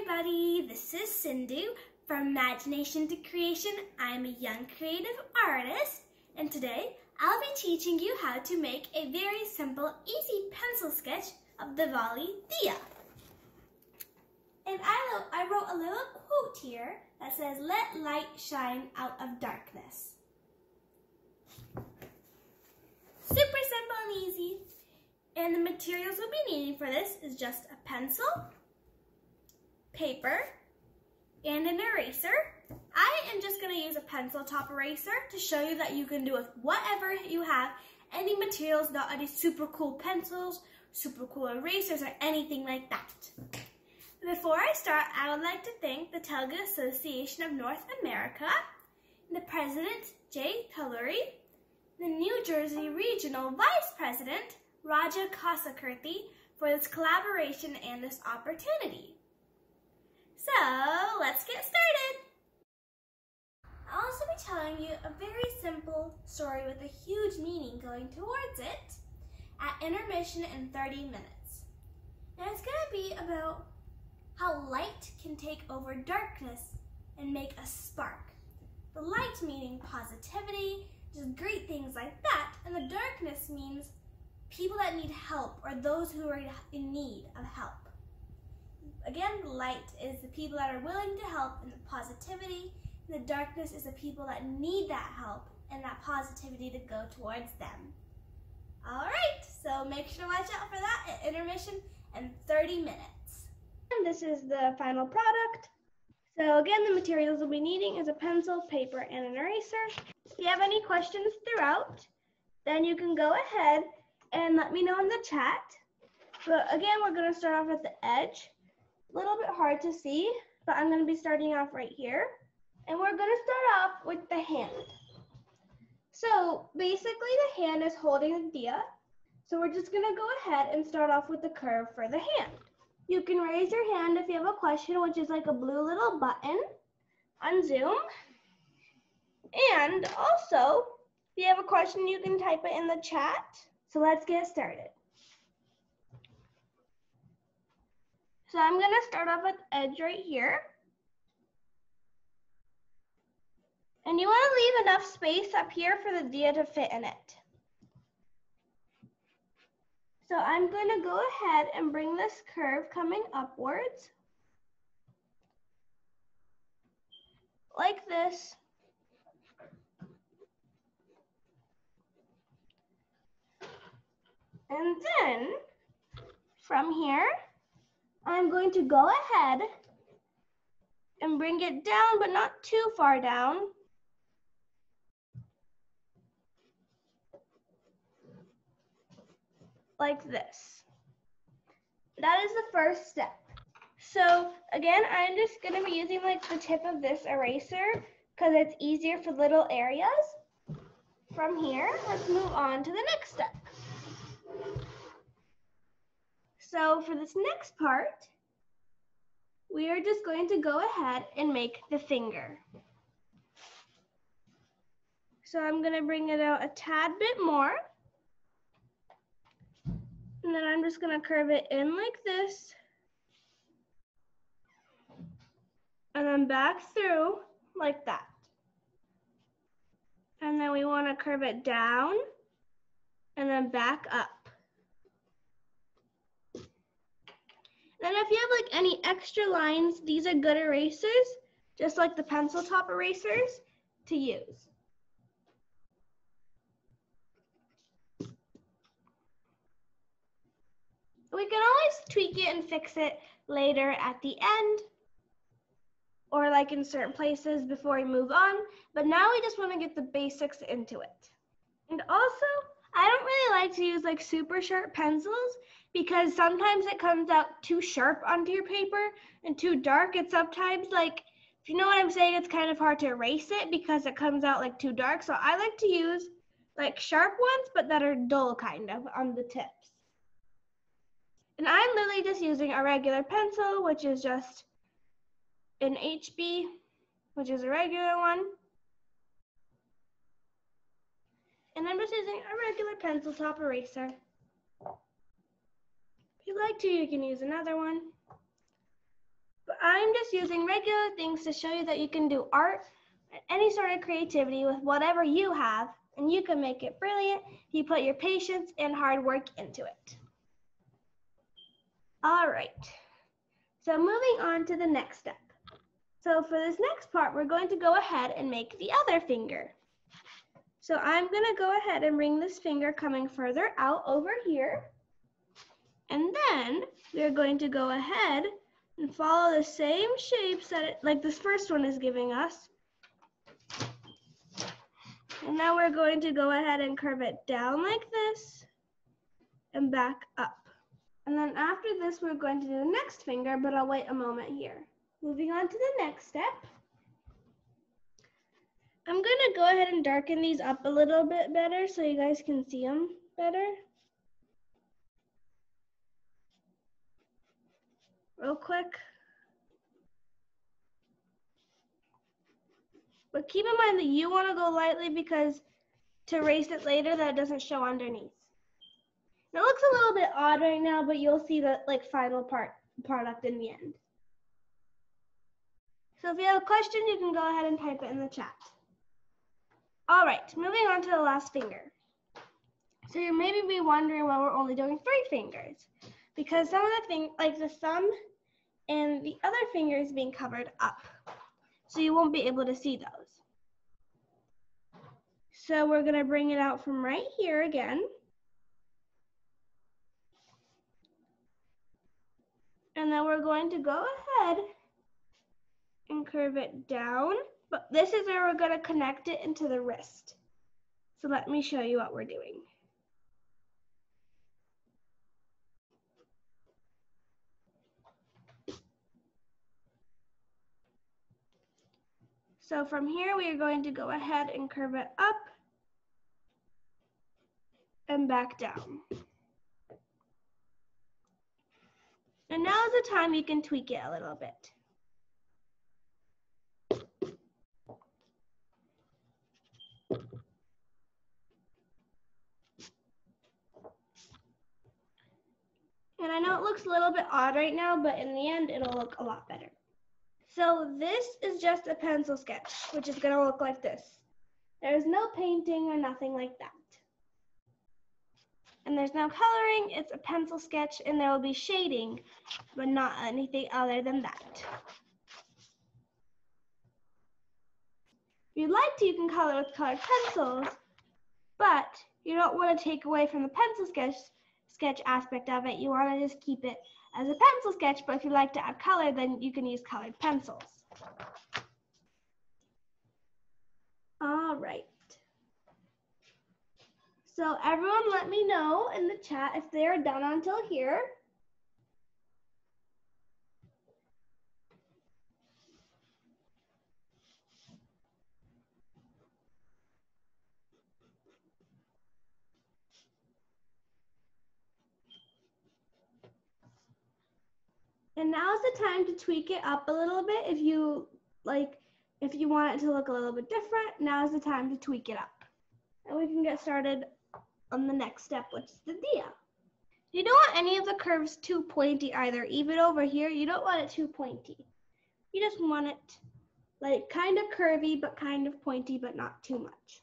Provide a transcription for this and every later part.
everybody, this is Sindhu from Imagination to Creation. I'm a young creative artist and today I'll be teaching you how to make a very simple, easy pencil sketch of the Diwali Diya. And I, I wrote a little quote here that says, let light shine out of darkness. Super simple and easy. And the materials we'll be needing for this is just a pencil, paper, and an eraser. I am just going to use a pencil top eraser to show you that you can do with whatever you have, any materials, not any super cool pencils, super cool erasers, or anything like that. Before I start, I would like to thank the Telugu Association of North America, the President, Jay Talluri, the New Jersey Regional Vice President, Raja Kasukurthi, for this collaboration and this opportunity. So let's get started. I'll also be telling you a very simple story with a huge meaning going towards it at intermission in 30 minutes. And it's going to be about how light can take over darkness and make a spark. The light meaning positivity, just great things like that, and the darkness means people that need help or those who are in need of help. Again, light is the people that are willing to help and the positivity. And the darkness is the people that need that help and that positivity to go towards them. All right, so make sure to watch out for that at intermission in 30 minutes. And this is the final product. So again, the materials we'll be needing is a pencil, paper, and an eraser. If you have any questions throughout, then you can go ahead and let me know in the chat. But again, we're gonna start off at the edge a little bit hard to see, but I'm going to be starting off right here. And we're going to start off with the hand. So basically the hand is holding the diya. So we're just going to go ahead and start off with the curve for the hand. You can raise your hand if you have a question, which is like a blue little button on Zoom. And also, if you have a question, you can type it in the chat. So let's get started. So I'm going to start off with the edge right here. And you want to leave enough space up here for the diya to fit in it. So I'm going to go ahead and bring this curve coming upwards. Like this. And then from here, I'm going to go ahead and bring it down, but not too far down. Like this. That is the first step. So again, I'm just gonna be using like the tip of this eraser because it's easier for little areas. From here, let's move on to the next step. So for this next part, we are just going to go ahead and make the finger. So I'm going to bring it out a tad bit more. And then I'm just going to curve it in like this. And then back through like that. And then we want to curve it down and then back up. Then if you have like any extra lines, these are good erasers, just like the pencil top erasers to use. We can always tweak it and fix it later at the end or like in certain places before we move on. But now we just want to get the basics into it. And also, I don't really like to use like super sharp pencils because sometimes it comes out too sharp onto your paper and too dark. And sometimes like, if you know what I'm saying, it's kind of hard to erase it because it comes out like too dark. So I like to use like sharp ones, but that are dull kind of on the tips. And I'm literally just using a regular pencil, which is just an HB, which is a regular one. And I'm just using a regular pencil top eraser you like to, you can use another one. But I'm just using regular things to show you that you can do art, any sort of creativity with whatever you have, and you can make it brilliant if you put your patience and hard work into it. All right, so moving on to the next step. So for this next part, we're going to go ahead and make the other finger. So I'm gonna go ahead and bring this finger coming further out over here. And then we're going to go ahead and follow the same shapes that it, like this first one is giving us. And now we're going to go ahead and curve it down like this and back up. And then after this, we're going to do the next finger, but I'll wait a moment here. Moving on to the next step. I'm gonna go ahead and darken these up a little bit better so you guys can see them better. Real quick. But keep in mind that you wanna go lightly because to erase it later that doesn't show underneath. it looks a little bit odd right now, but you'll see the like final part product in the end. So if you have a question, you can go ahead and type it in the chat. All right, moving on to the last finger. So you maybe be wondering why we're only doing three fingers. Because some of the things, like the thumb and the other finger is being covered up. So you won't be able to see those. So we're gonna bring it out from right here again. And then we're going to go ahead and curve it down. But this is where we're to connect it into the wrist. So let me show you what we're doing. So from here, we are going to go ahead and curve it up and back down. And now is the time you can tweak it a little bit. And I know it looks a little bit odd right now, but in the end, it'll look a lot better. So this is just a pencil sketch, which is gonna look like this. There's no painting or nothing like that. And there's no coloring, it's a pencil sketch, and there will be shading, but not anything other than that. If you'd like to, you can color with colored pencils, but you don't want to take away from the pencil sketch sketch aspect of it. You want to just keep it as a pencil sketch, but if you like to add color, then you can use colored pencils. All right. So everyone let me know in the chat if they are done until here. Now is the time to tweak it up a little bit. If you like, if you want it to look a little bit different, now is the time to tweak it up. And we can get started on the next step, which is the diya. You don't want any of the curves too pointy either. Even over here, you don't want it too pointy. You just want it like kind of curvy, but kind of pointy, but not too much.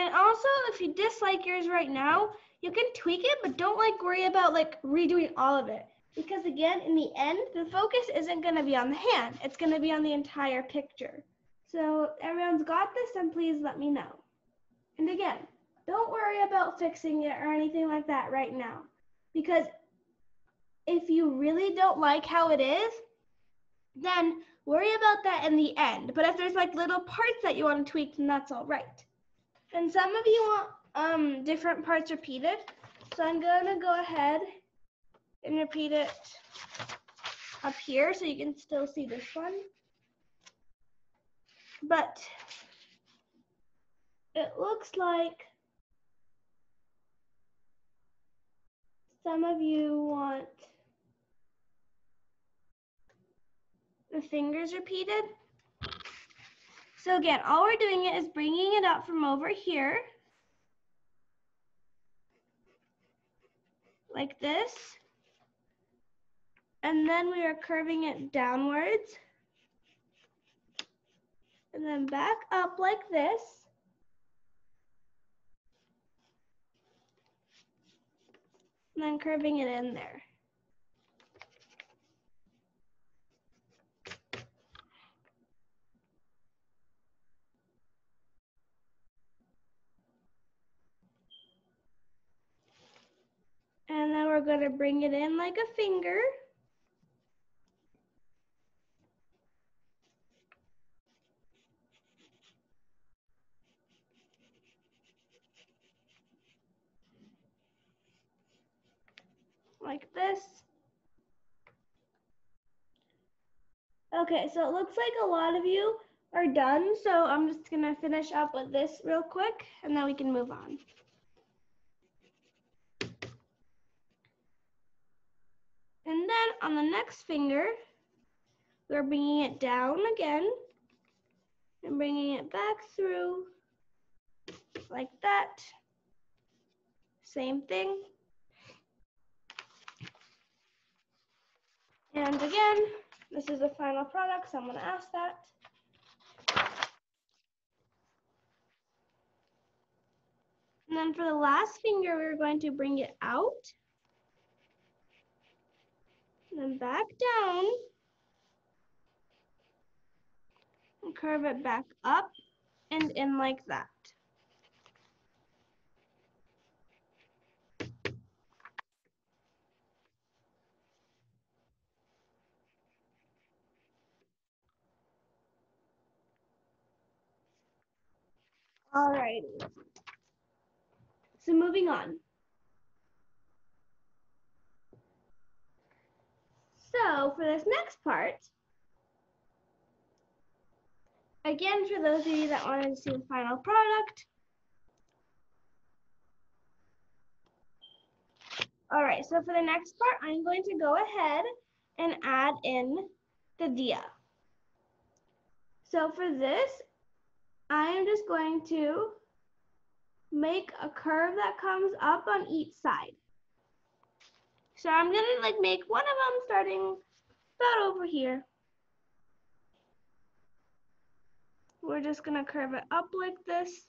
And also, if you dislike yours right now, you can tweak it, but don't like worry about like redoing all of it. Because again, in the end, the focus isn't gonna be on the hand. It's gonna be on the entire picture. So everyone's got this and please let me know. And again, don't worry about fixing it or anything like that right now. Because if you really don't like how it is, then worry about that in the end. But if there's like little parts that you want to tweak, then that's all right. And some of you want um, different parts repeated. So I'm gonna go ahead and repeat it up here so you can still see this one. But it looks like some of you want the fingers repeated. So again, all we're doing is bringing it up from over here. Like this. And then we are curving it downwards. And then back up like this. And then curving it in there. We're going to bring it in like a finger. Like this. Okay, so it looks like a lot of you are done, so I'm just to finish up with this real quick, and then we can move on. And then on the next finger, we're bringing it down again and bringing it back through like that. Same thing. And again, this is the final product, so I'm gonna ask that. And then for the last finger, we're going to bring it out then back down and curve it back up and in like that. All right. So moving on. So for this next part, again, for those of you that wanted to see the final product, all right, so for the next part, I'm going to go ahead and add in the diya. So for this, I am just going to make a curve that comes up on each side. So I'm gonna like make one of them starting about over here. We're just gonna curve it up like this.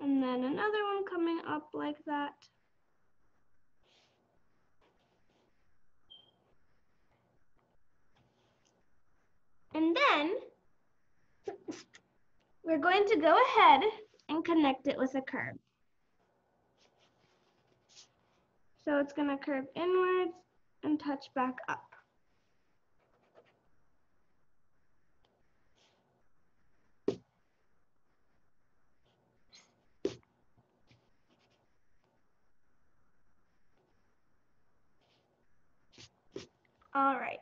And then another one coming up like that. And then we're going to go ahead and connect it with a curve. So it's going to curve inwards and touch back up. All right.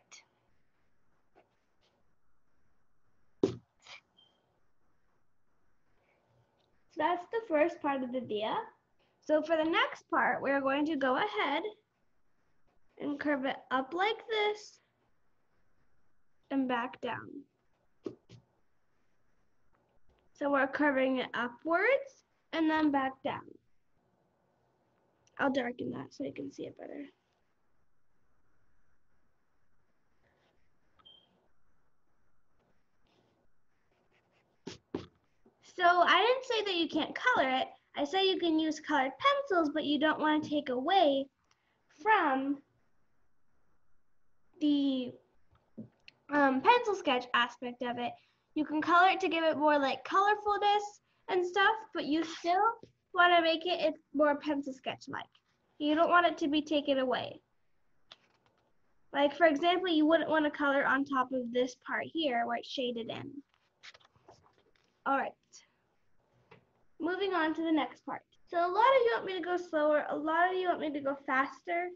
So that's the first part of the diya. So for the next part, we're going to go ahead and curve it up like this and back down. So we're curving it upwards and then back down. I'll darken that so you can see it better. So I didn't say that you can't color it. I say you can use colored pencils, but you don't want to take away from the um, pencil sketch aspect of it. You can color it to give it more like colorfulness and stuff, but you still want to make it more pencil sketch like. You don't want it to be taken away. Like for example, you wouldn't want to color on top of this part here where it's shaded in. All right moving on to the next part. So a lot of you want me to go slower, a lot of you want me to go faster.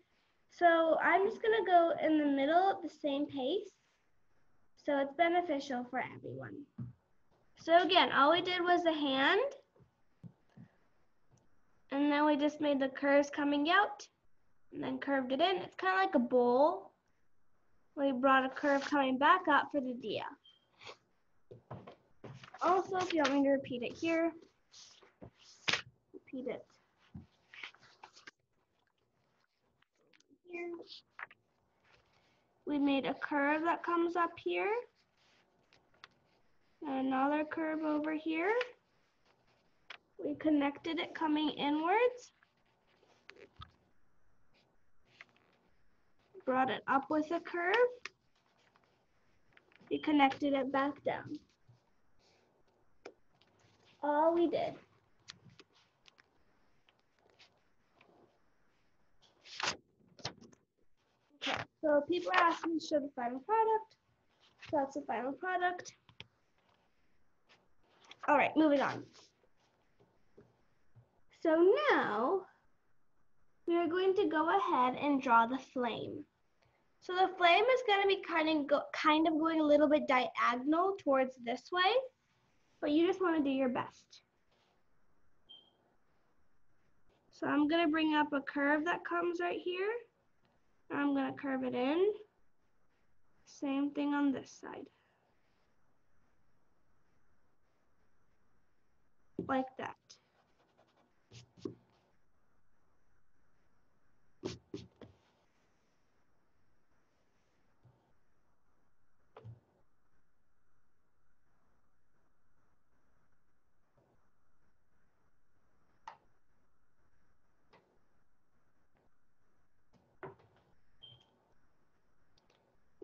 So I'm just gonna go in the middle at the same pace. So it's beneficial for everyone. So again, all we did was a hand. And then we just made the curves coming out and then curved it in. It's kind of like a bowl. We brought a curve coming back up for the diya. Also, if you want me to repeat it here, repeat it. Here. We made a curve that comes up here. Another curve over here. We connected it coming inwards. Brought it up with a curve. We connected it back down. All we did. So people are asking to show the final product. So that's the final product. All right, moving on. So now we are going to go ahead and draw the flame. So the flame is going to be kind of, go, kind of going a little bit diagonal towards this way, but you just want to do your best. So I'm going to bring up a curve that comes right here. I'm going to curve it in. Same thing on this side. Like that.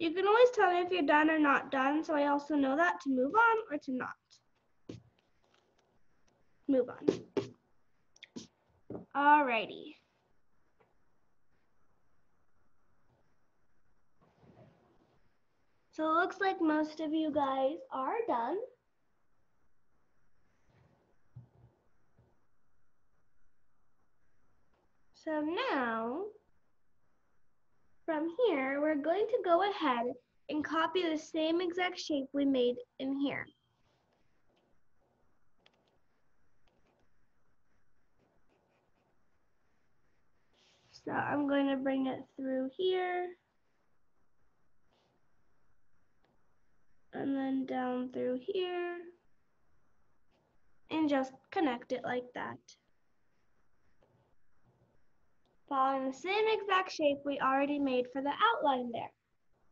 You can always tell me if you're done or not done, so I also know that to move on or to not. Move on. Alrighty. So it looks like most of you guys are done. So now from here, we're going to go ahead and copy the same exact shape we made in here. So I'm going to bring it through here. And then down through here. And just connect it like that following the same exact shape we already made for the outline there.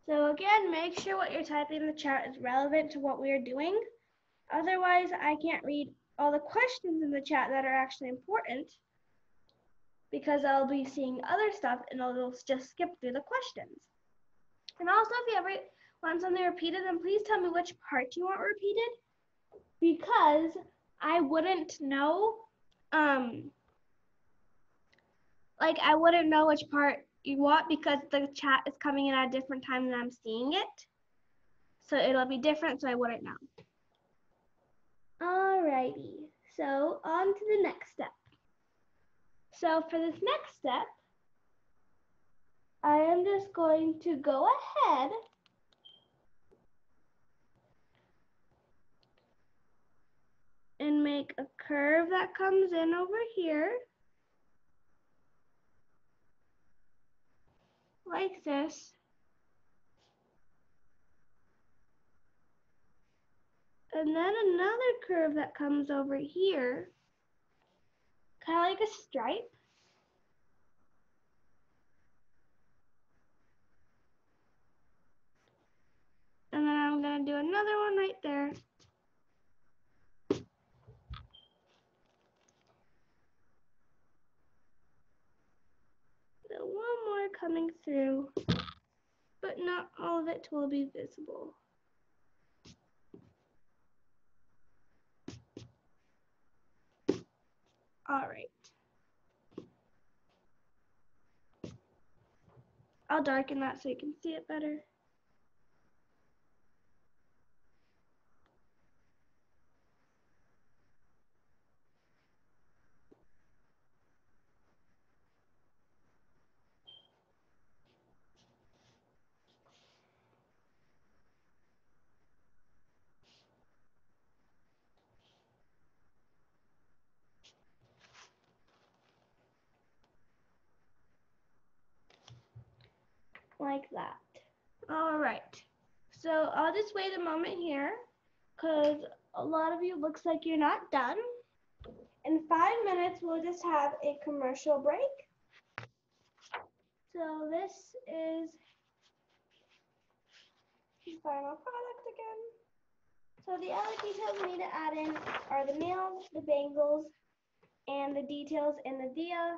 So again, make sure what you're typing in the chat is relevant to what we are doing. Otherwise, I can't read all the questions in the chat that are actually important because I'll be seeing other stuff and I'll just skip through the questions. And also, if you ever want something repeated, then please tell me which part you want repeated because I wouldn't know um, like I wouldn't know which part you want because the chat is coming in at a different time than I'm seeing it. So it'll be different, so I wouldn't know. Alrighty, so on to the next step. So for this next step, I am just going to go ahead and make a curve that comes in over here. Like this. And then another curve that comes over here, kind of like a stripe. And then I'm going to do another one right there. Coming through, but not all of it will be visible. All right. I'll darken that so you can see it better. Like that. All right. So I'll just wait a moment here because a lot of you looks like you're not done. In five minutes, we'll just have a commercial break. So this is the final product again. So the other details we need to add in are the nails, the bangles, and the details in the diya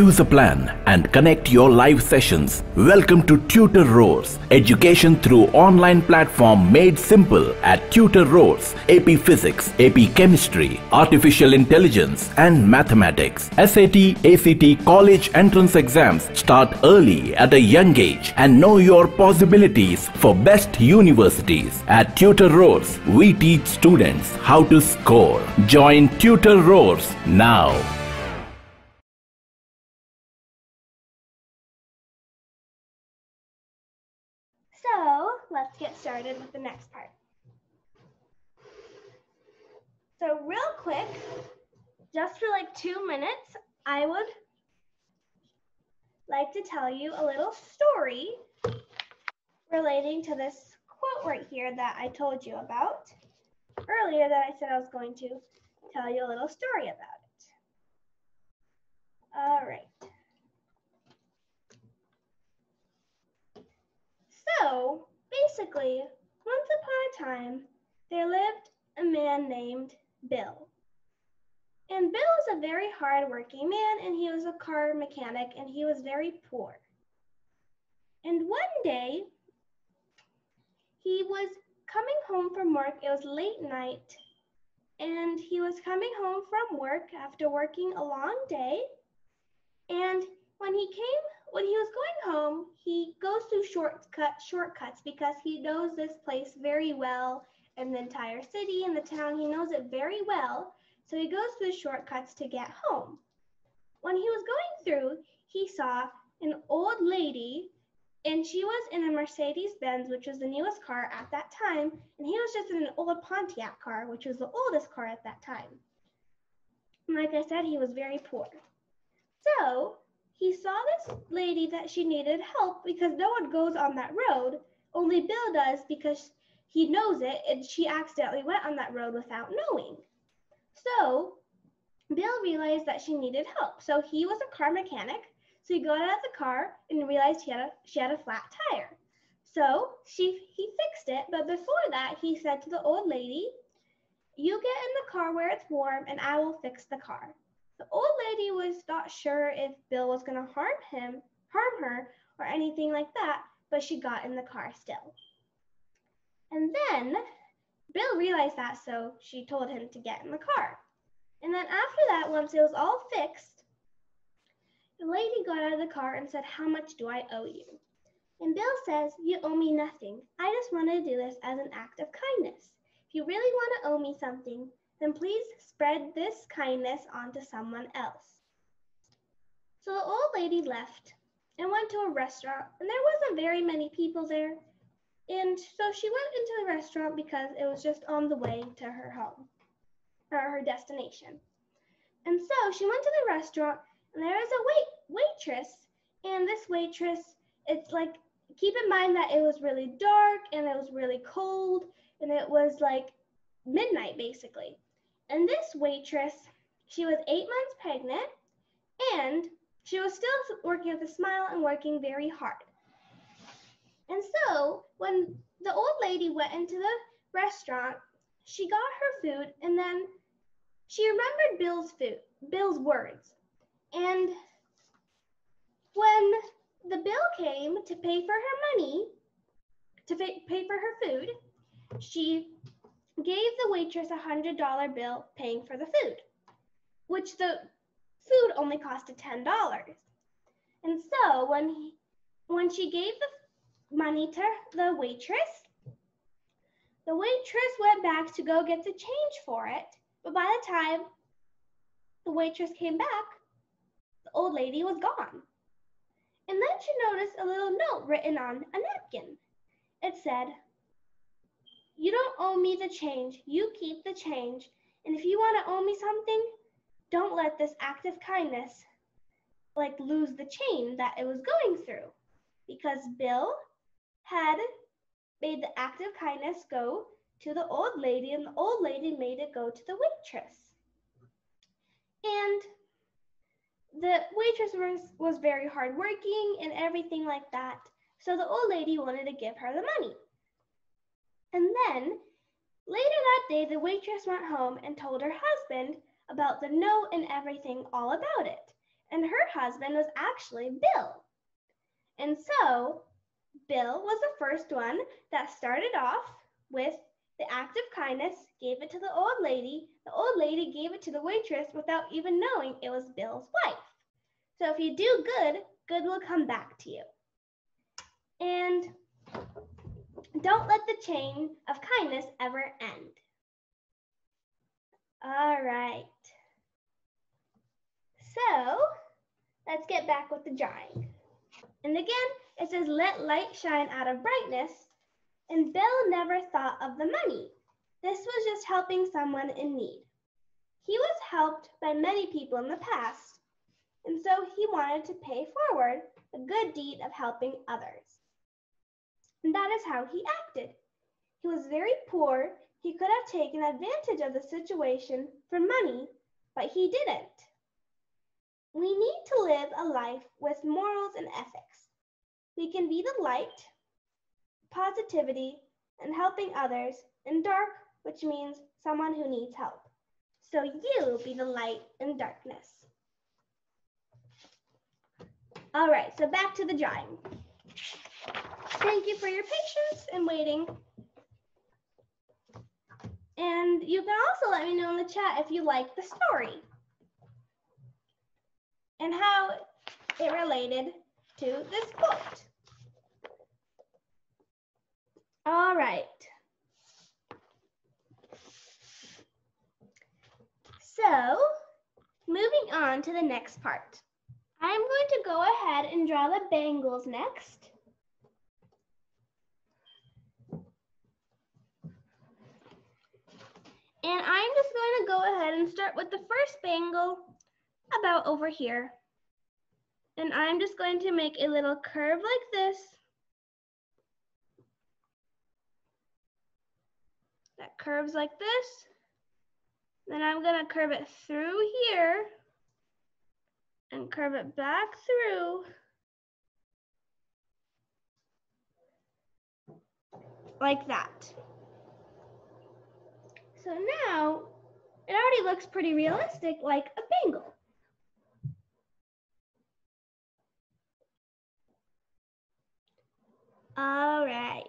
Choose a plan and connect your live sessions. Welcome to Tutor Roars, education through online platform made simple at Tutor Roars, AP Physics, AP Chemistry, Artificial Intelligence and Mathematics. SAT, ACT college entrance exams start early at a young age and know your possibilities for best universities. At Tutor Roars, we teach students how to score. Join Tutor Roars now. Started with the next part. So real quick, just for like two minutes, I would like to tell you a little story relating to this quote right here that I told you about earlier that I said I was going to tell you a little story about it. All right. So basically, once upon a time, there lived a man named Bill. And Bill was a very hardworking man, and he was a car mechanic, and he was very poor. And one day, he was coming home from work. It was late night, and he was coming home from work after working a long day. And when he came when he was going home, he goes through shortcut shortcuts because he knows this place very well and the entire city and the town. He knows it very well. So he goes through shortcuts to get home. When he was going through, he saw an old lady and she was in a Mercedes Benz, which was the newest car at that time, and he was just in an old Pontiac car, which was the oldest car at that time. And like I said, he was very poor. So he saw this lady that she needed help because no one goes on that road. Only Bill does because he knows it and she accidentally went on that road without knowing. So Bill realized that she needed help. So he was a car mechanic. So he got out of the car and realized he had a, she had a flat tire. So she he fixed it, but before that he said to the old lady, "You get in the car where it's warm and I will fix the car." The old lady was not sure if Bill was going to harm him, harm her, or anything like that, but she got in the car still. And then Bill realized that, so she told him to get in the car. And then after that, once it was all fixed, the lady got out of the car and said, How much do I owe you? And Bill says, You owe me nothing. I just wanted to do this as an act of kindness. If you really want to owe me something, then please spread this kindness onto someone else. So the old lady left and went to a restaurant, and there wasn't very many people there. And so she went into the restaurant because it was just on the way to her home or her destination. And so she went to the restaurant, and there was a wait waitress, and this waitress, it's like keep in mind that it was really dark and it was really cold and it was like midnight basically. And this waitress, she was eight months pregnant and she was still working with a smile and working very hard. And so when the old lady went into the restaurant, she got her food and then she remembered Bill's food, Bill's words. And when the bill came to pay for her money, to pay for her food, she gave the waitress a $100 bill paying for the food, which the food only costed $10. And so when, he, when she gave the money to the waitress, the waitress went back to go get the change for it. But by the time the waitress came back, the old lady was gone. And then she noticed a little note written on a napkin. It said, you don't owe me the change. You keep the change. And if you want to owe me something, don't let this act of kindness like lose the chain that it was going through. Because Bill had made the act of kindness go to the old lady, and the old lady made it go to the waitress. And the waitress was, was very hardworking and everything like that. So the old lady wanted to give her the money. And then later that day, the waitress went home and told her husband about the note and everything all about it. And her husband was actually Bill. And so Bill was the first one that started off with the act of kindness, gave it to the old lady. The old lady gave it to the waitress without even knowing it was Bill's wife. So if you do good, good will come back to you. And don't let the chain of kindness ever end. All right. So let's get back with the drawing. And again, it says, let light shine out of brightness. And Bill never thought of the money. This was just helping someone in need. He was helped by many people in the past, and so he wanted to pay forward a good deed of helping others. And that is how he acted. He was very poor. He could have taken advantage of the situation for money, but he didn't. We need to live a life with morals and ethics. We can be the light, positivity, and helping others, and dark, which means someone who needs help. So you be the light in darkness. All right, so back to the drawing. Thank you for your patience and waiting. And you can also let me know in the chat if you like the story and how it related to this quote. All right. So, moving on to the next part. I'm going to go ahead and draw the bangles next. And I'm just going to go ahead and start with the first bangle about over here. And I'm just going to make a little curve like this. That curves like this. Then I'm gonna curve it through here and curve it back through. Like that. So now it already looks pretty realistic like a bangle. All right.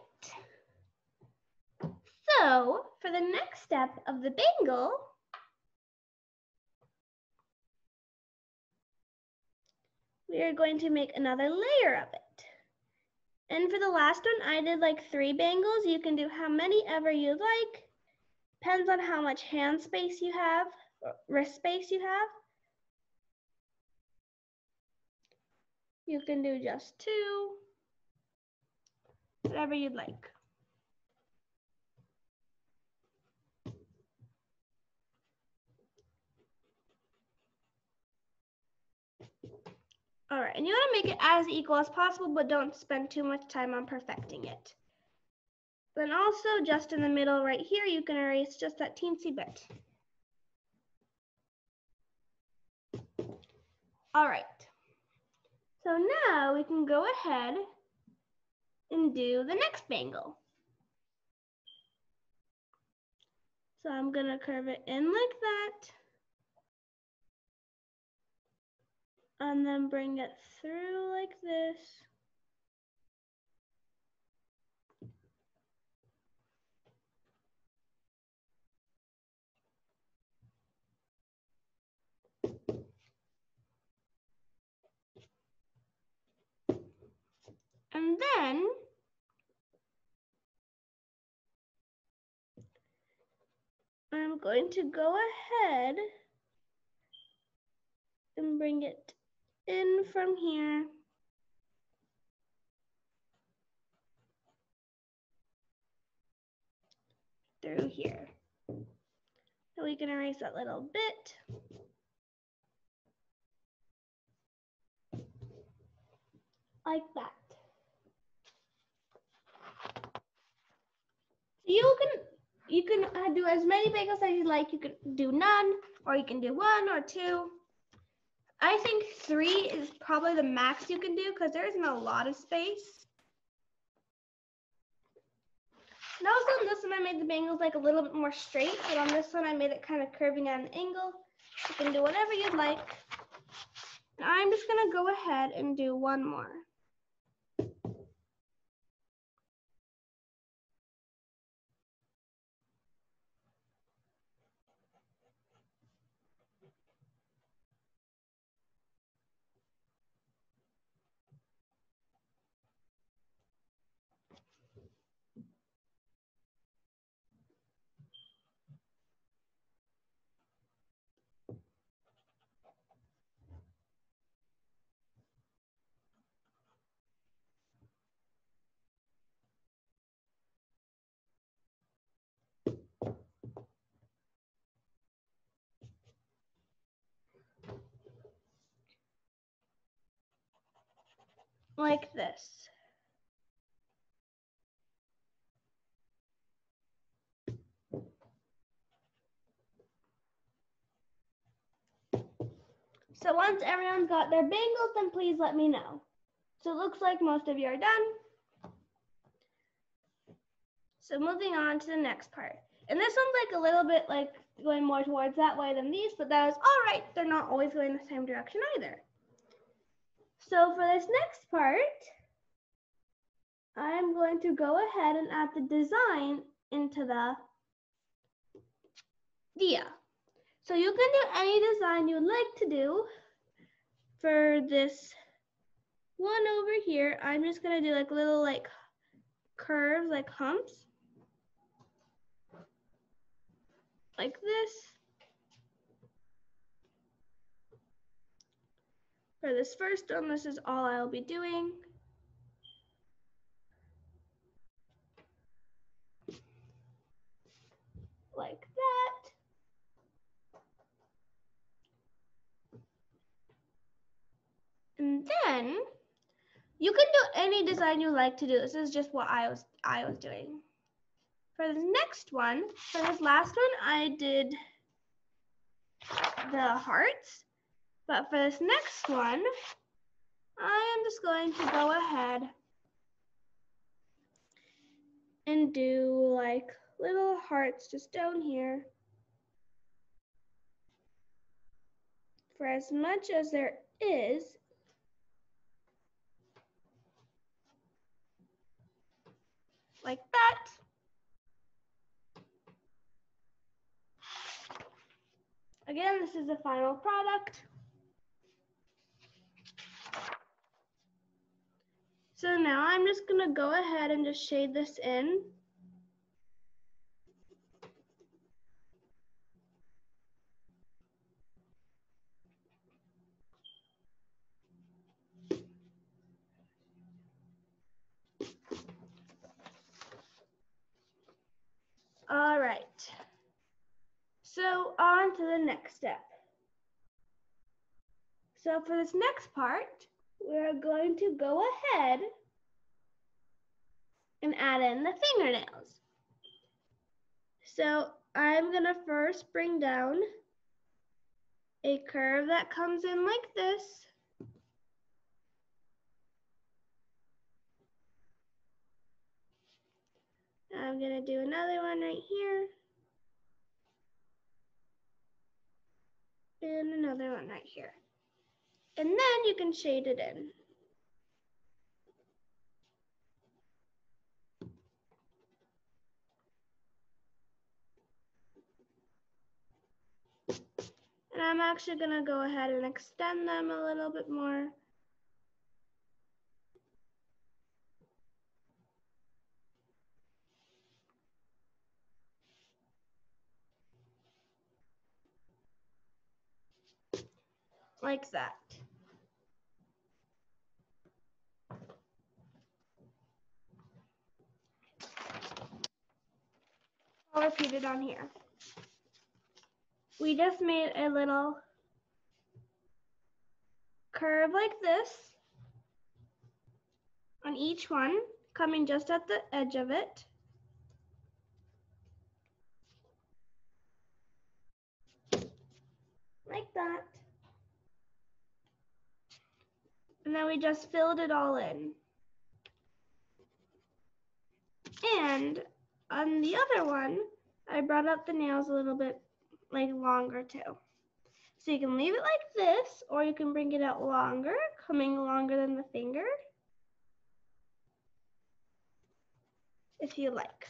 So for the next step of the bangle, we are going to make another layer of it. And for the last one, I did like three bangles. You can do how many ever you like. Depends on how much hand space you have, uh, wrist space you have. You can do just two, whatever you'd like. All right, and you wanna make it as equal as possible, but don't spend too much time on perfecting it. Then also just in the middle right here, you can erase just that teensy bit. All right, so now we can go ahead and do the next bangle. So I'm gonna curve it in like that. And then bring it through like this. And then I'm going to go ahead and bring it in from here. Through here. So we can erase that little bit. Like that. You can you can uh, do as many bagels as you like. You can do none, or you can do one or two. I think three is probably the max you can do because there isn't a lot of space. And also on this one, I made the bangles like a little bit more straight, but on this one, I made it kind of curving at an angle. You can do whatever you'd like. And I'm just gonna go ahead and do one more. Like this. So once everyone's got their bangles, then please let me know. So it looks like most of you are done. So moving on to the next part. And this one's like a little bit like going more towards that way than these, but that is all right. They're not always going the same direction either. So for this next part, I'm going to go ahead and add the design into the diya. So you can do any design you'd like to do for this one over here. I'm just gonna do like little like curves, like humps, like this. For this first one, this is all I'll be doing. Like that. And then you can do any design you like to do. This is just what I was I was doing. For the next one, for this last one, I did the hearts. But for this next one, I am just going to go ahead and do like little hearts just down here. For as much as there is, like that. Again, this is the final product. So now I'm just gonna go ahead and just shade this in. All right. So on to the next step. So for this next part, we're going to go ahead and add in the fingernails. So I'm gonna first bring down a curve that comes in like this. I'm gonna do another one right here. And another one right here. And then you can shade it in. And I'm actually gonna go ahead and extend them a little bit more. Like that. I'll repeat it on here. We just made a little curve like this on each one, coming just at the edge of it. Like that. And then we just filled it all in. And on the other one, I brought up the nails a little bit like longer too. So you can leave it like this, or you can bring it out longer, coming longer than the finger. If you like.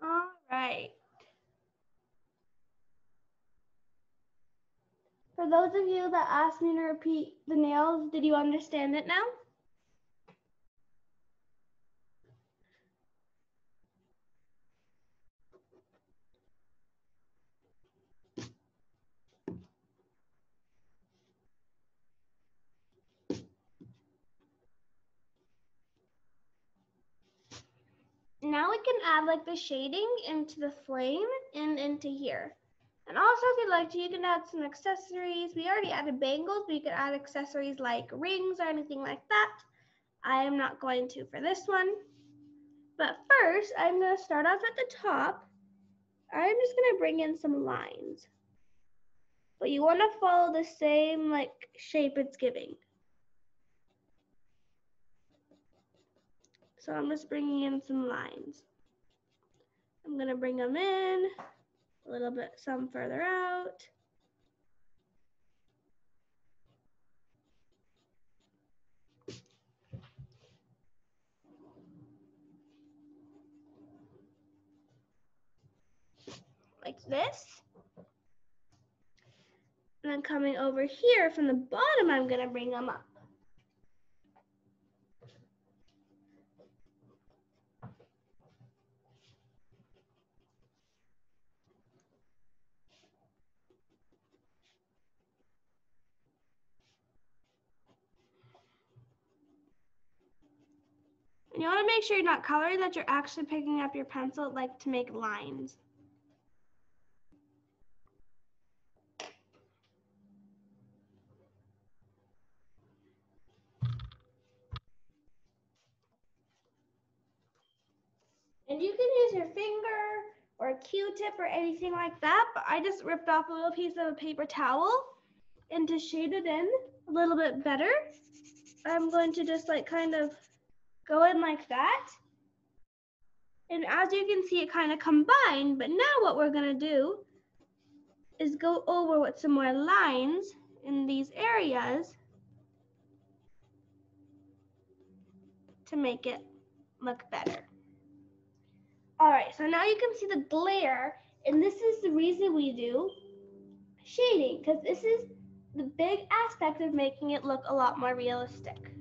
All right. For those of you that asked me to repeat the nails, did you understand it now? Now we can add like the shading into the flame and into here. And also if you'd like to, you can add some accessories. We already added bangles, but you could add accessories like rings or anything like that. I am not going to for this one. But first, I'm gonna start off at the top. I'm just gonna bring in some lines. But you wanna follow the same like shape it's giving. So I'm just bringing in some lines. I'm gonna bring them in a little bit, some further out. Like this. And then coming over here from the bottom, I'm gonna bring them up. Make sure you're not coloring, that you're actually picking up your pencil like to make lines. And you can use your finger or a Q-tip or anything like that, but I just ripped off a little piece of a paper towel and to shade it in a little bit better, I'm going to just like kind of go in like that. And as you can see, it kind of combined, but now what we're gonna do is go over with some more lines in these areas to make it look better. All right, so now you can see the glare, and this is the reason we do shading, because this is the big aspect of making it look a lot more realistic.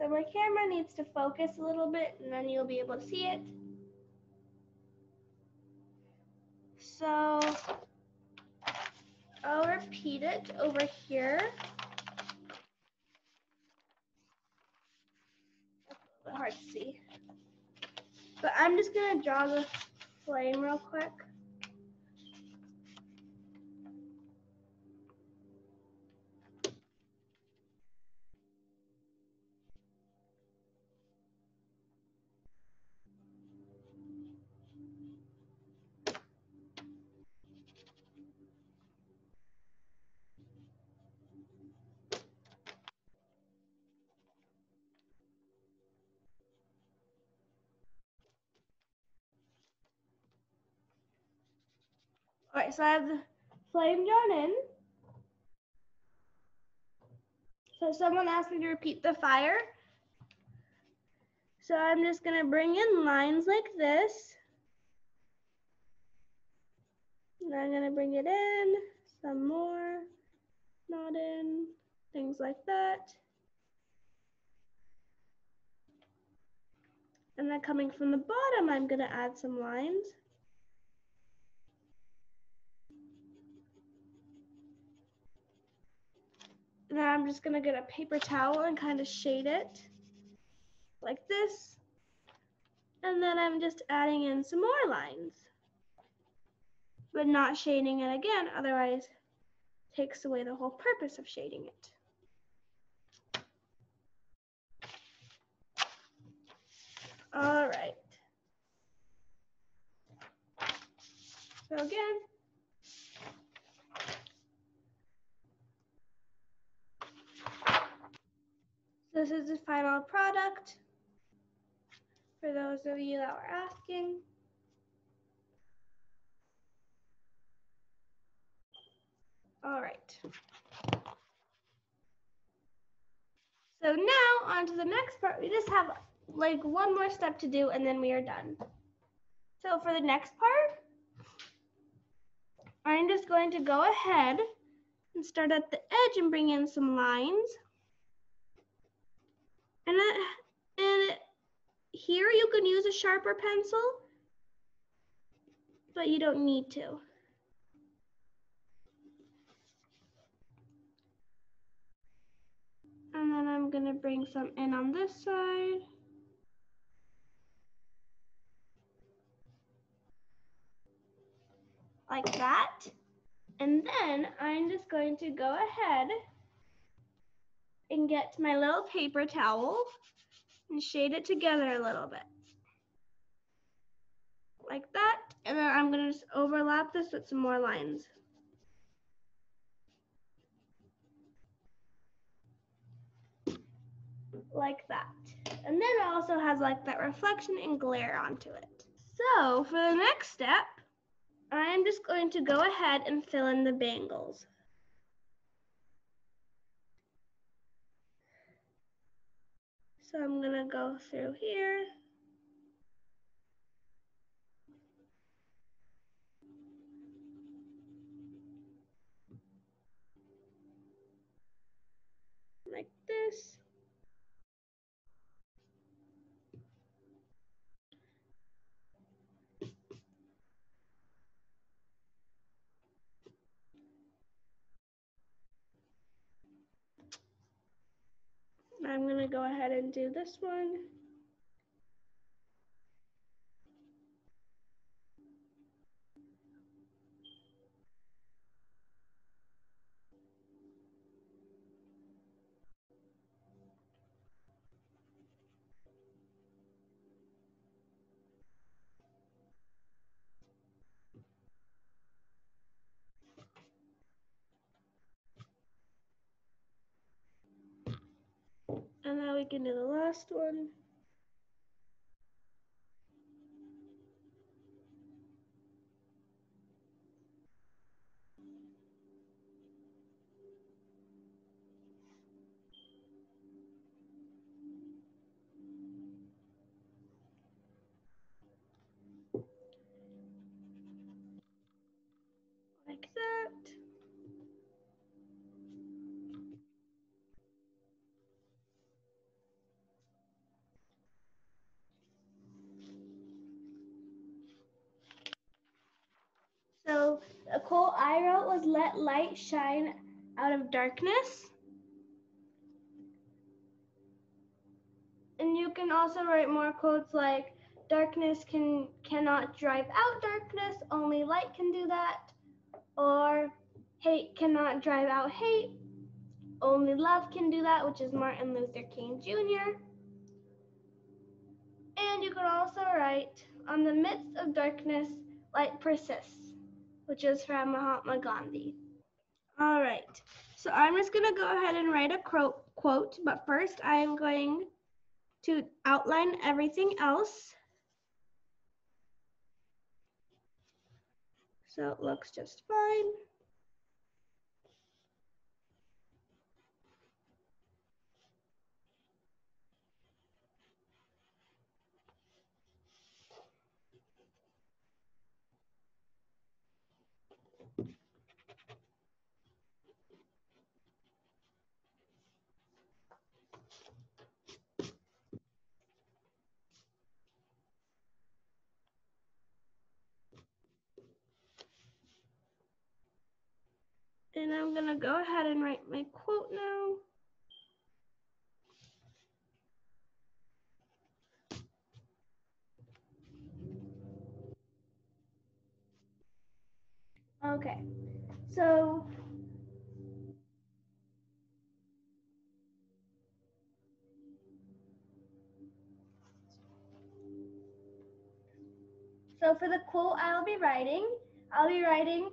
So my camera needs to focus a little bit, and then you'll be able to see it. So I'll repeat it over here. Hard to see. But I'm just gonna draw the flame real quick. Right, so I have the flame drawn in. So someone asked me to repeat the fire. So I'm just gonna bring in lines like this. And I'm gonna bring it in, some more, not in, things like that. And then coming from the bottom, I'm gonna add some lines. Then I'm just gonna get a paper towel and kind of shade it like this. And then I'm just adding in some more lines, but not shading it again, otherwise takes away the whole purpose of shading it. All right. So again, this is the final product for those of you that were asking. All right. So now on to the next part. We just have like one more step to do and then we are done. So for the next part, I'm just going to go ahead and start at the edge and bring in some lines. And, uh, and here you can use a sharper pencil, but you don't need to. And then I'm gonna bring some in on this side. Like that. And then I'm just going to go ahead and get my little paper towel and shade it together a little bit. Like that. And then I'm gonna just overlap this with some more lines. like that. And then it also has like that reflection and glare onto it. So for the next step, I'm just going to go ahead and fill in the bangles. So I'm gonna go through here. Like this. I'm gonna go ahead and do this one. Can do the last one. Like that. So the quote I wrote was let light shine out of darkness. And you can also write more quotes like darkness can cannot drive out darkness, only light can do that. Or hate cannot drive out hate, only love can do that, which is Martin Luther King Jr. And you can also write on the midst of darkness, light persists which is from Mahatma Gandhi. All right, so I'm just gonna go ahead and write a quote, but first I'm going to outline everything else. So it looks just fine. And I'm gonna go ahead and write my quote now. Okay, so So for the quote I'll be writing, I'll be writing,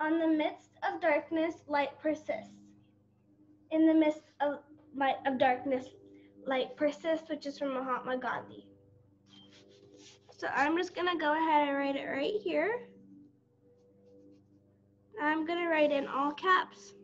on the midst of darkness, light persists. In the midst of light of darkness, light persists, which is from Mahatma Gandhi. So I'm just gonna go ahead and write it right here. I'm gonna write in all caps.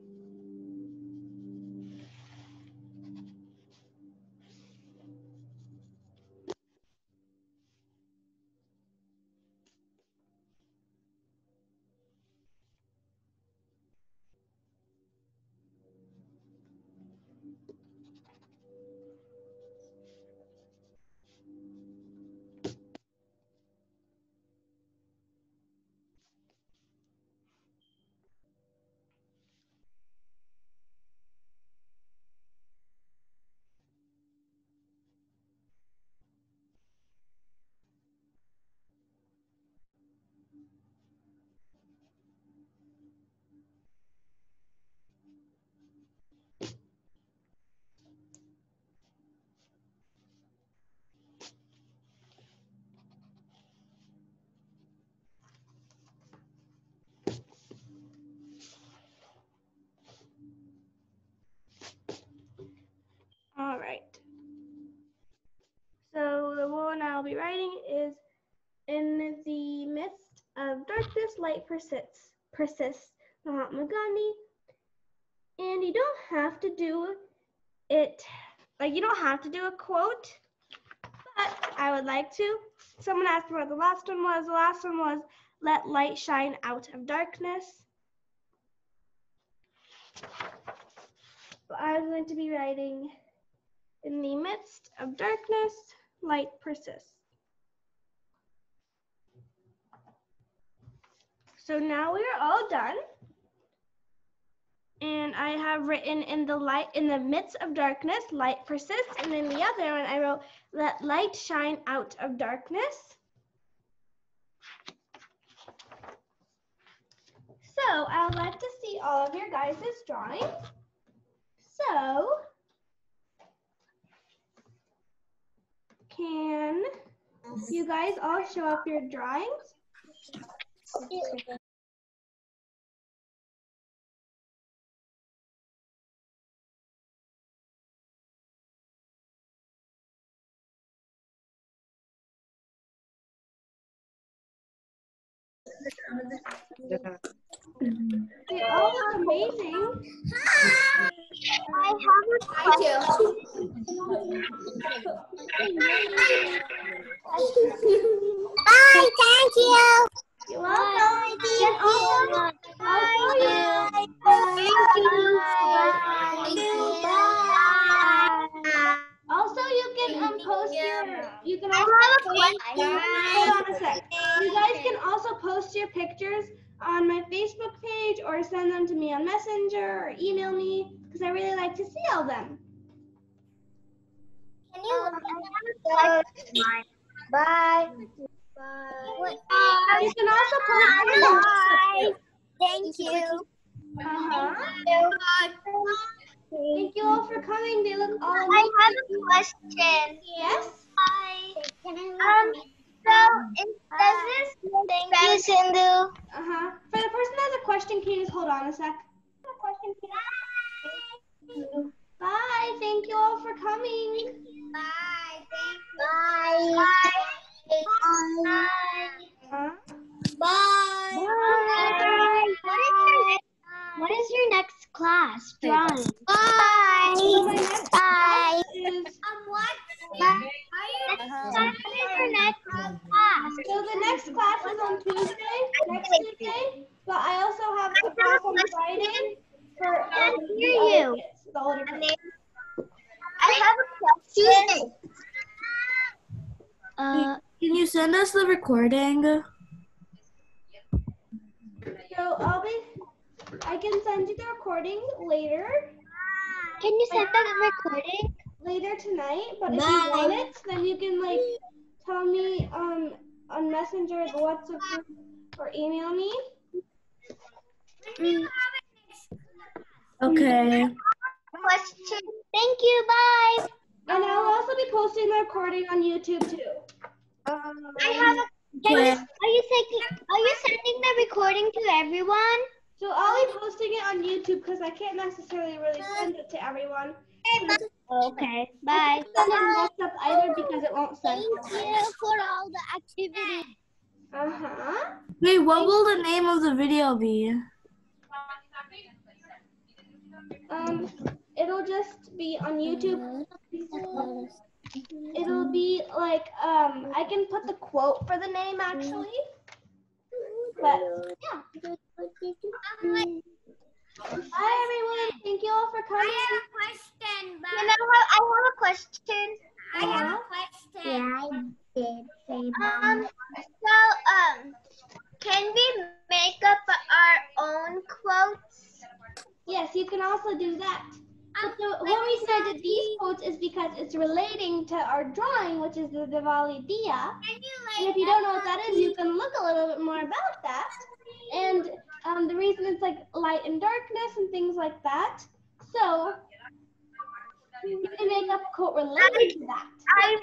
Light persists. Persists. Mahatma Gandhi. And you don't have to do it like you don't have to do a quote, but I would like to. Someone asked what the last one was. The last one was let light shine out of darkness. I'm going to be writing in the midst of darkness, light persists. So now we are all done. And I have written in the light in the midst of darkness, light persists. And then the other one I wrote, let light shine out of darkness. So I would like to see all of your guys' drawings. So can you guys all show up your drawings? They all look amazing. I have a question. Bye, thank you. You're welcome. And also, Bye. Thank you. Thank you. Bye. also you can um, post your, you can also post-. Hold on a sec. You guys can also post your pictures on my Facebook page or send them to me on Messenger or email me because I really like to see all them. Can you a question. Bye. Bye. You can also post Bye. Thank you. Uh-huh. Bye. Thank you all for coming. They look all I have a question. Yes? Hi. Um, so is, does this Thank you, Sindhu. Uh-huh. For the person that has a question, can you just hold on a sec? Question, Bye. Bye. Thank you all for coming. Bye. Bye. Bye. Huh? Bye. Bye. What is your next class? Drawing. Bye. So my next Bye. is Um, what? Bye. What is your next class? So the next class is on Tuesday, next Tuesday, but I also have a class on Friday for um, can't the hear older you. kids, the older kids. I have a question. Uh, can you send us the recording? So I'll be, I can send you the recording later, Can you send the recording? later tonight. But if Bye. you want it, then you can like tell me um on Messenger, the WhatsApp group, or email me. Mm. Okay. Question. Thank you. Bye. And I'll also be posting the recording on YouTube too. I have a Okay. Are you taking? Are you sending the recording to everyone? So I'll be posting it on YouTube because I can't necessarily really send it to everyone. Okay. Bye. Send it on WhatsApp either because it won't send. Thank you for all the activities. Uh huh. Wait, what will the name of the video be? Um, it'll just be on YouTube. It'll be like um, I can put the quote for the name actually. But yeah. Hi everyone. Thank you all for coming. question. You know what? I have a question. I have a question. Yeah, I did say that. Um, so, um, can we make up our own quotes? Yes, you can also do that. But the whole reason I did these quotes is because it's relating to our drawing, which is the Diwali Diya. And if you don't know what that is, you can look a little bit more about that. And um, the reason it's like light and darkness and things like that. So you can make up a quote related to that. I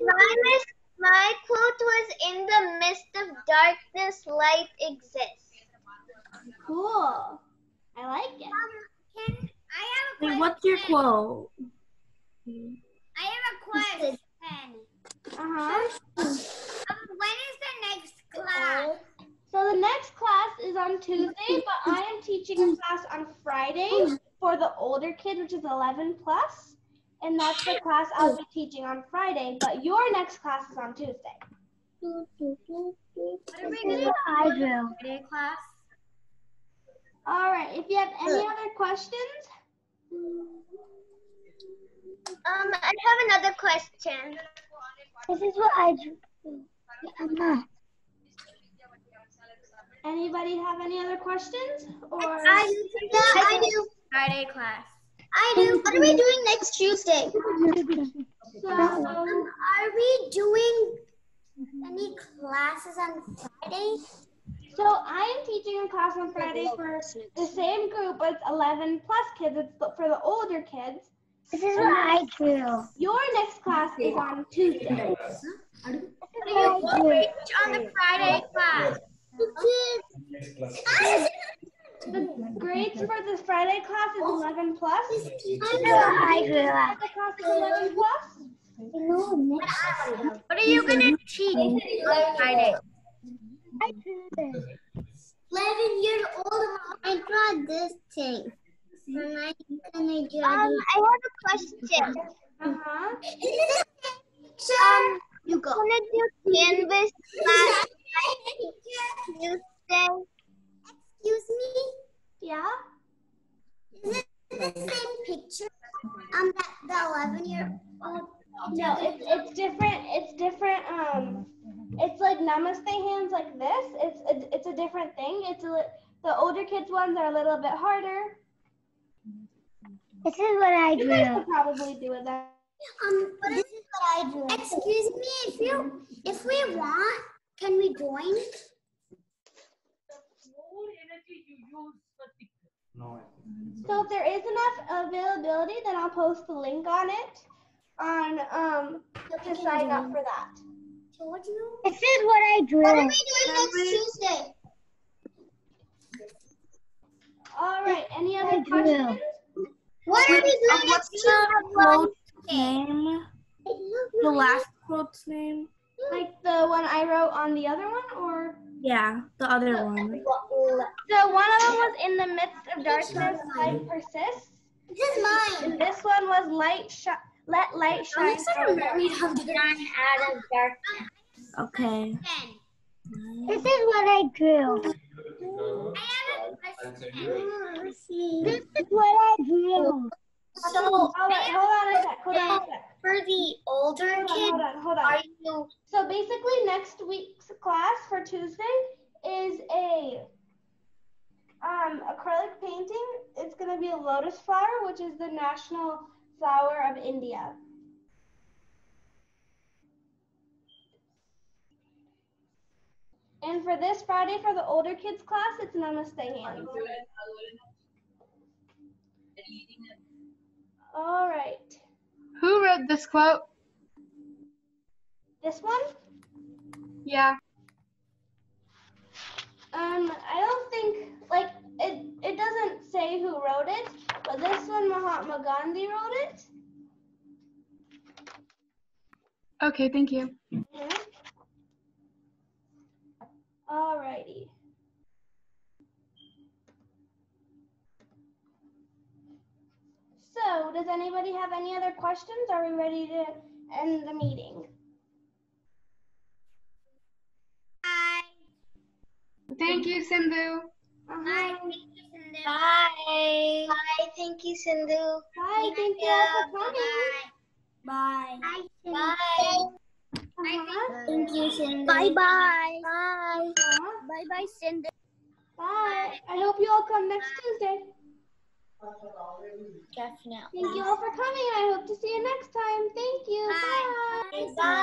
my miss, my quote was in the midst of darkness, light exists. Cool. I like it. Um, Can I have a Wait, what's your quote? I have a question. Uh-huh. Um, when is the next class? So the next class is on Tuesday, but I am teaching a class on Friday for the older kids, which is 11 plus, and that's the class I'll be teaching on Friday. But your next class is on Tuesday. What are we gonna do? I will. Friday class? All right. If you have any other questions, Um, I have another question. This is what I drew. I'm not. Anybody have any other questions? Or I do. I do. Friday class. I do. What are we doing next Tuesday? so Are we doing any classes on Friday? So I am teaching a class on Friday for the same group, but it's 11 plus kids. It's for the older kids. This is what I drew. Your next class is on Tuesday. What do you teach on the Friday class? The grades for this Friday class is 11 plus. I drew. The class is 11 plus. What are you gonna teach on Friday? I drew this. 11 years old, I draw this thing. And I gonna draw um, I have a question. Uh-huh. Um, you go. Gonna do canvas class Tuesday. Excuse me? Yeah. Is it the same picture? Um, that the 11 year old. No, it's it's different. It's different. Um, it's like namaste hands like this. It's it's, it's a different thing. It's a, the older kids ones are a little bit harder. This is what I do. You guys could probably do it then. Um, this is what I drew. Excuse me, if you, if we want, can we join? So if there is enough availability, then I'll post the link on it on um to sign up for that. Told you. This is what I drew. What are we doing next Tuesday? All right. Any other I do. questions? What are we doing next Tuesday? name? The last quote's name? Like the one I wrote on the other one, or Yeah, the other one. so one of them was in the midst of darkness, light persists. This is mine. And this one was light shi- let light shine. through. out of darkness. Okay. This is what I drew. I have a question. This is what I drew. So, oh, All right, hold on a sec. Hold on a sec. For the older Hold on, kids, hold on, hold are you So basically, next week's class for Tuesday is a um, acrylic painting. It's going to be a lotus flower, which is the national flower of India. And for this Friday, for the older kids class, it's Namaste Hands. All right. Who wrote this quote? This one? Yeah. Um, I don't think like it. It doesn't say who wrote it, but this one Mahatma Gandhi wrote it. Okay, thank you. Yeah. Alrighty. So, does anybody have any other questions? Are we ready to end the meeting? Bye. Thank you, Sindhu. Bye. Thank you, Sindhu. Bye. Bye. Thank you, Sindhu. Bye. Thank you all for coming. Bye. Bye. Bye. Uh-huh. Thank you, Sindhu. Bye bye. Bye. Uh-huh. Bye bye, Sindhu. Bye. I hope you all come next Tuesday. Definitely. Thank you all for coming. I hope to see you next time. Thank you. Bye. Bye. Bye.